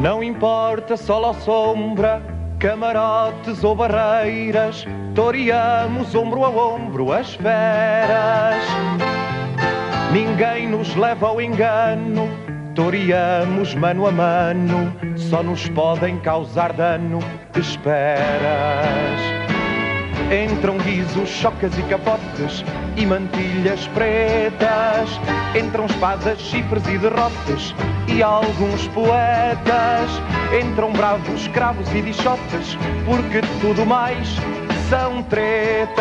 Não importa sol ou sombra, camarotes ou barreiras, toreamos ombro a ombro as feras. Ninguém nos leva ao engano, toreamos mano a mano, só nos podem causar dano esperas. Entram guizos, chocas e capotes e mantilhas pretas. Entram espadas, chifres e derrotes e alguns poetas. Entram bravos, cravos e dichotes, porque tudo mais são tretas.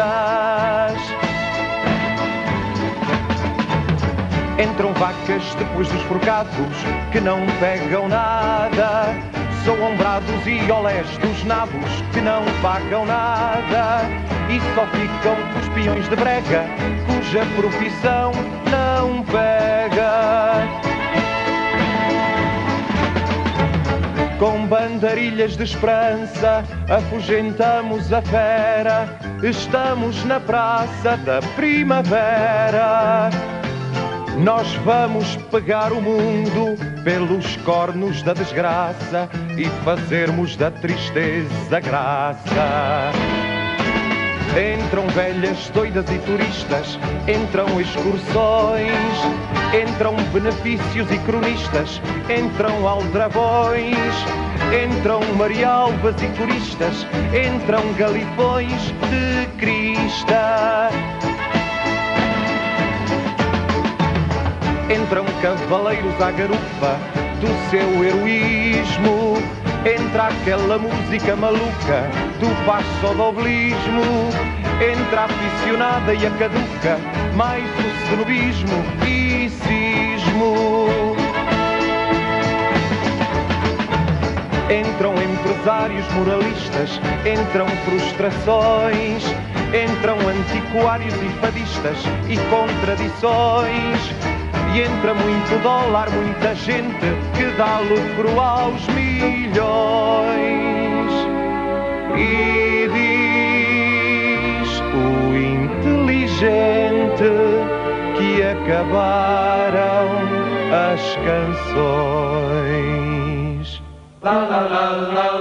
Entram vacas depois dos forcados que não pegam nada são ombrados e olés dos nabos que não pagam nada e só ficam os peões de brega cuja profissão não pega. Com bandarilhas de esperança afugentamos a fera, estamos na praça da primavera. Nós vamos pegar o mundo pelos cornos da desgraça e fazermos da tristeza graça. Entram velhas doidas e turistas, entram excursões, entram benefícios e cronistas, entram aldrabões, entram marialvas e turistas, entram galifões de crista. Entram cavaleiros à garupa do seu heroísmo. Entra aquela música maluca do passo doblismo. Entra a aficionada e a caduca, mais o cenobismo e cismo. Entram empresários moralistas, entram frustrações, entram antiquários e fadistas e contradições entra muito dólar, muita gente que dá lucro aos milhões. E diz o inteligente que acabaram as canções. La, la, la,